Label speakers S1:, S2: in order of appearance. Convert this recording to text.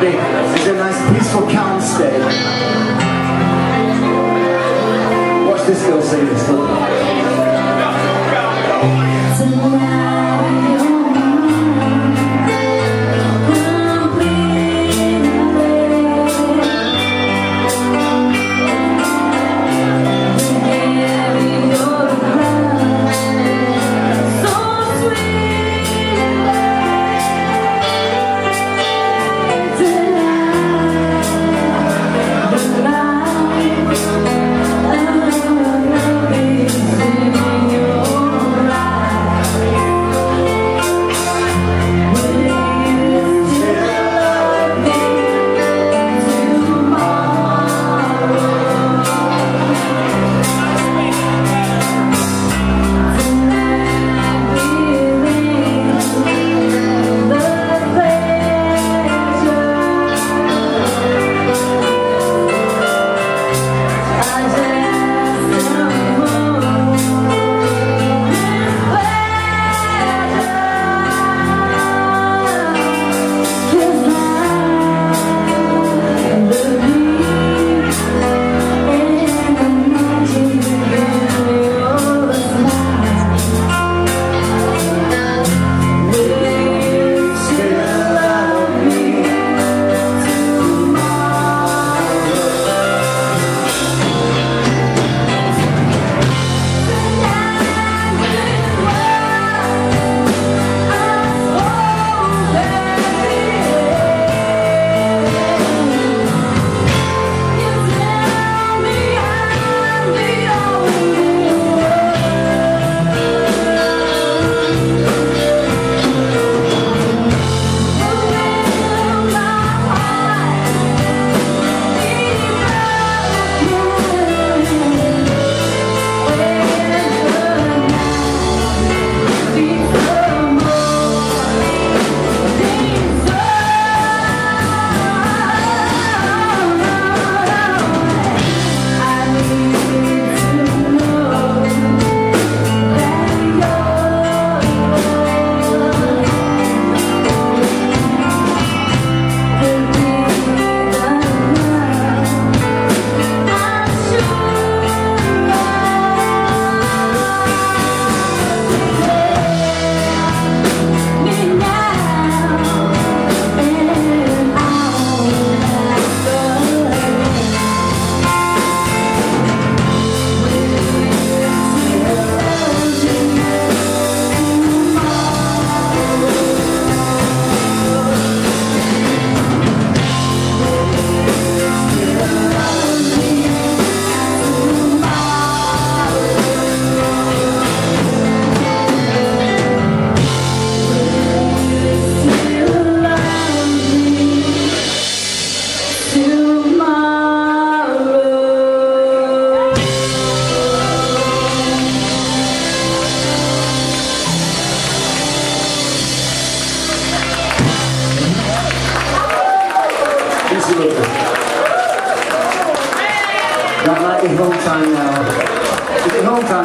S1: be is a nice peaceful calm state. Watch this girl sing this. Absolutely. That might be home time now. Is it home?